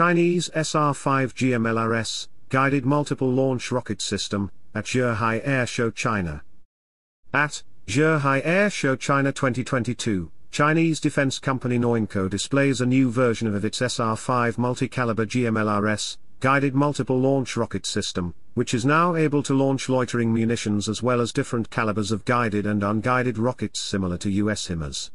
Chinese SR-5 GMLRS, Guided Multiple Launch Rocket System, at Zhuhai Air Show China. At Zhuhai Air Show China 2022, Chinese defense company NORINCO displays a new version of its SR-5 multi-caliber GMLRS, Guided Multiple Launch Rocket System, which is now able to launch loitering munitions as well as different calibers of guided and unguided rockets similar to US HIMARS.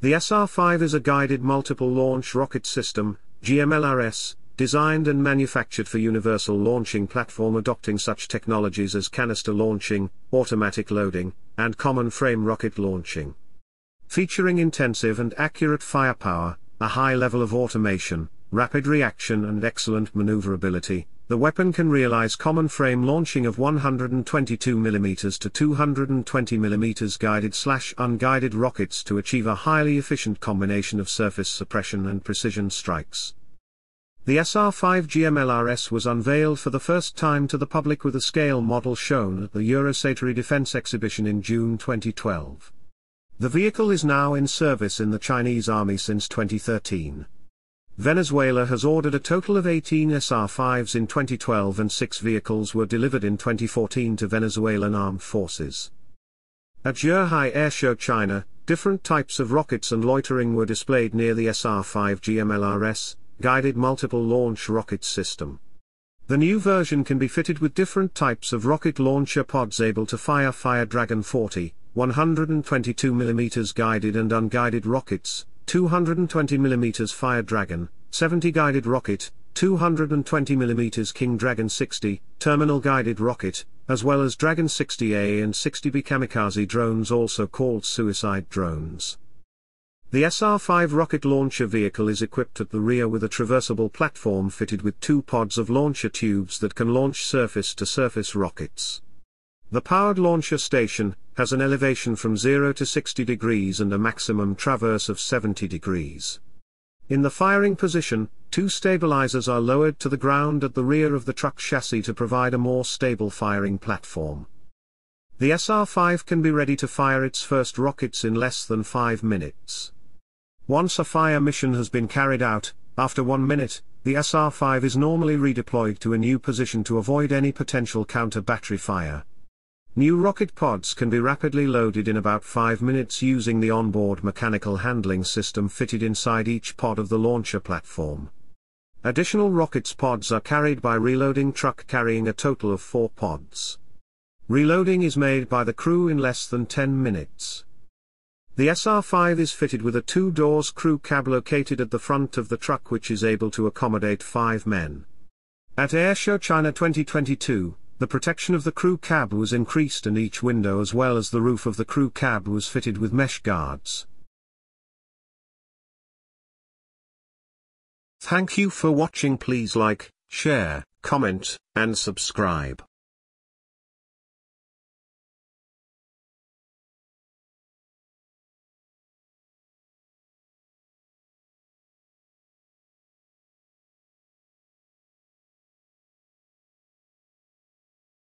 The SR-5 is a guided multiple launch rocket system, GMLRS, designed and manufactured for universal launching platform adopting such technologies as canister launching, automatic loading, and common frame rocket launching. Featuring intensive and accurate firepower, a high level of automation, rapid reaction and excellent maneuverability, the weapon can realize common frame launching of 122mm to 220mm guided slash unguided rockets to achieve a highly efficient combination of surface suppression and precision strikes. The SR-5 GMLRS was unveiled for the first time to the public with a scale model shown at the Eurosatory Defense Exhibition in June 2012. The vehicle is now in service in the Chinese Army since 2013. Venezuela has ordered a total of 18 SR-5s in 2012 and 6 vehicles were delivered in 2014 to Venezuelan armed forces. At Zhuhai Airshow China, different types of rockets and loitering were displayed near the SR-5 GMLRS, guided multiple launch rocket system. The new version can be fitted with different types of rocket launcher pods able to fire Fire Dragon 40, 122mm guided and unguided rockets, 220mm Fire Dragon, 70 guided rocket, 220mm King Dragon 60, terminal guided rocket, as well as Dragon 60A and 60B kamikaze drones also called suicide drones. The SR-5 rocket launcher vehicle is equipped at the rear with a traversable platform fitted with two pods of launcher tubes that can launch surface-to-surface -surface rockets. The powered launcher station has an elevation from 0 to 60 degrees and a maximum traverse of 70 degrees. In the firing position, two stabilizers are lowered to the ground at the rear of the truck chassis to provide a more stable firing platform. The SR-5 can be ready to fire its first rockets in less than 5 minutes. Once a fire mission has been carried out, after 1 minute, the SR-5 is normally redeployed to a new position to avoid any potential counter-battery fire. New rocket pods can be rapidly loaded in about 5 minutes using the onboard mechanical handling system fitted inside each pod of the launcher platform. Additional rockets pods are carried by reloading truck carrying a total of 4 pods. Reloading is made by the crew in less than 10 minutes. The SR-5 is fitted with a two-doors crew cab located at the front of the truck which is able to accommodate 5 men. At Airshow China 2022, the protection of the crew cab was increased and each window as well as the roof of the crew cab was fitted with mesh guards. Thank you for watching please like, share, comment, and subscribe.